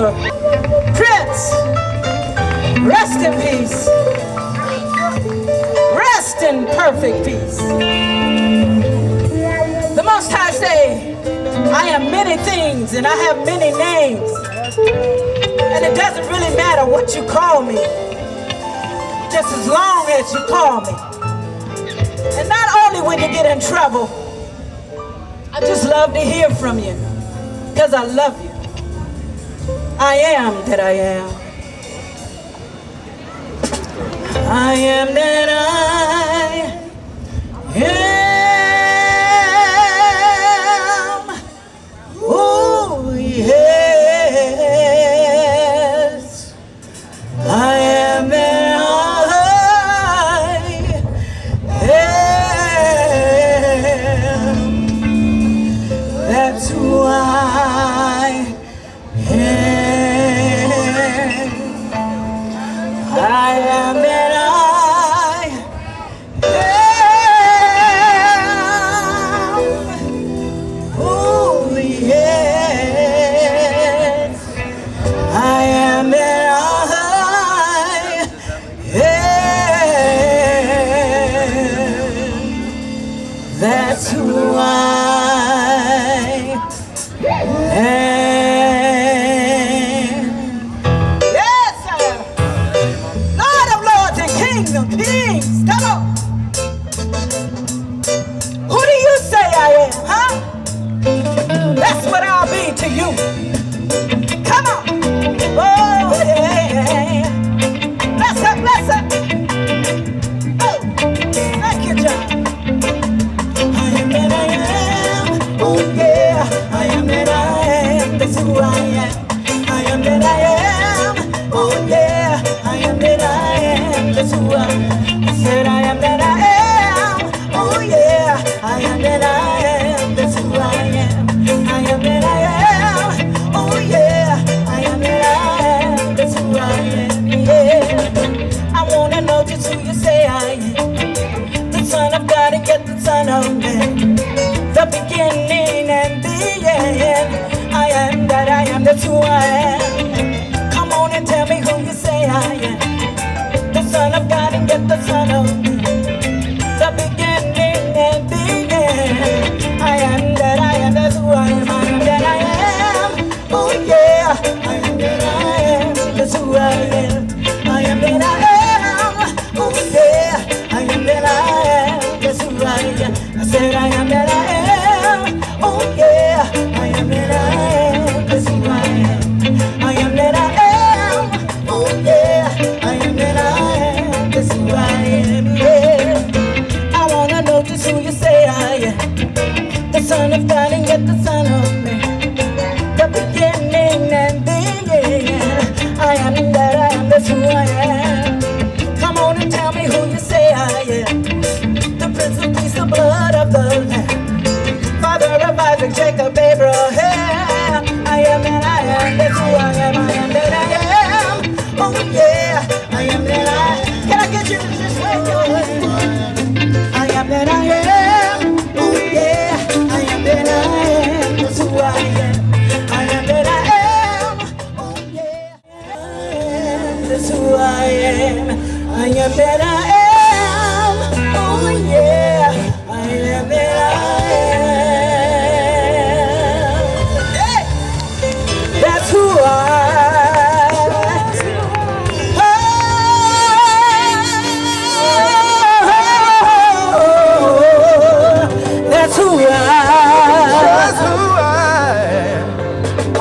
Prince, rest in peace. Rest in perfect peace. The Most High say, I am many things and I have many names. And it doesn't really matter what you call me, just as long as you call me. And not only when you get in trouble, I just love to hear from you, because I love you. I am that I am. I am that Lord of lords and of kings. Come on. Who do you say I am, huh? That's what I'll be to you. Wow. is the blood of the Lamb.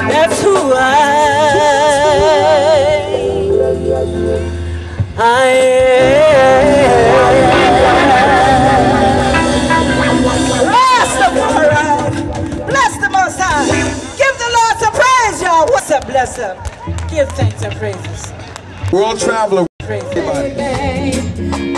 That's who I, I am. Bless the Rastafari, bless the Most High. Give the Lord some praise, y'all. What's up, bless him. Give thanks and praises. World traveler. Praise everybody.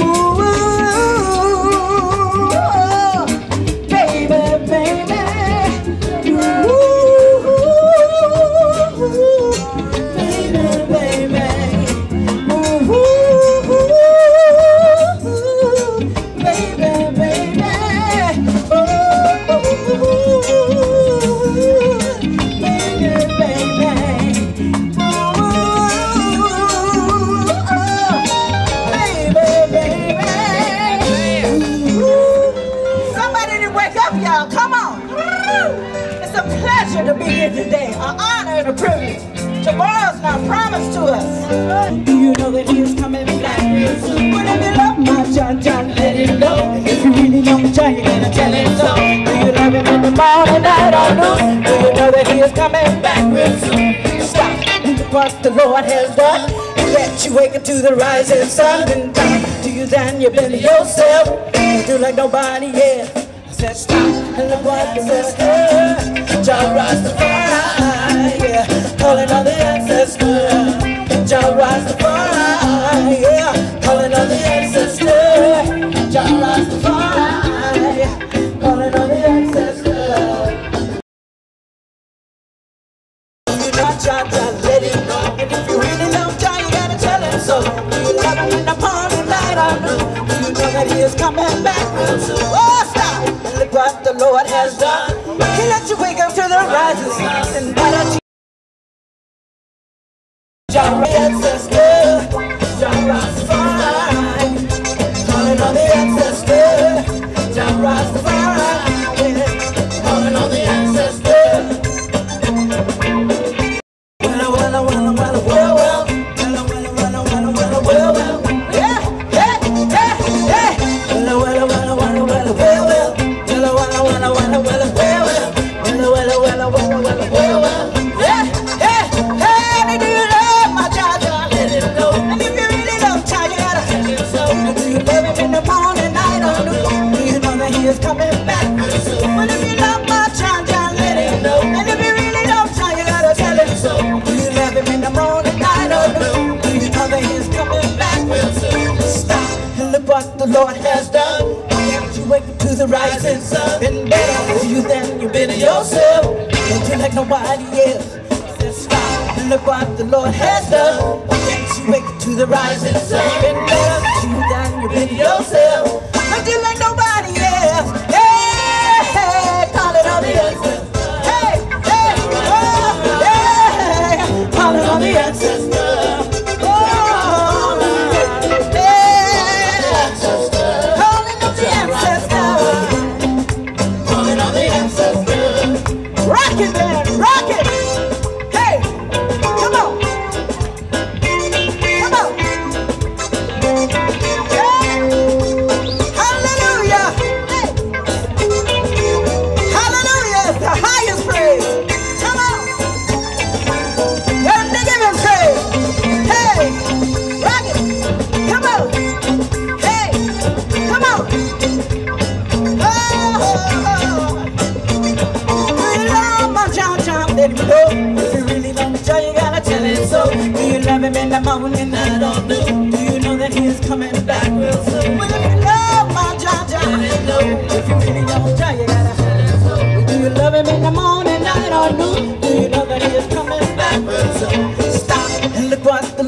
Tomorrow's not promised to us. Do you know that he is coming back real soon? Whenever you love my John, John, let him know. If you really know John, you gotta tell him so. Do you love him in the morning, night, or noon? Do you know that he is coming back real soon? Stop and what the Lord has done. Let you wake up to the rising sun and down to you then you been yourself. You do like nobody else. I said stop and look what the sister Jah Rastafari, yeah, calling on the ancestor. Jah Rastafari, yeah, calling on the ancestor. Jah Rastafari, calling on the ancestor. You know John, John, let it. And if you really love you gotta tell him so. The or noon? Do you know that he is coming back real soon? The Lord has done. He let you wake up to the 또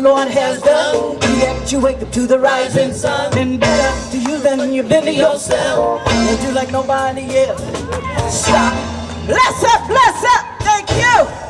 Lord has done. Let you wake up to the rising sun. Been better to you than you've been to yourself. Don't you like nobody else? Stop. Bless up, bless up. Thank you.